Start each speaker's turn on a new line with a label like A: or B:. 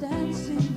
A: dancing.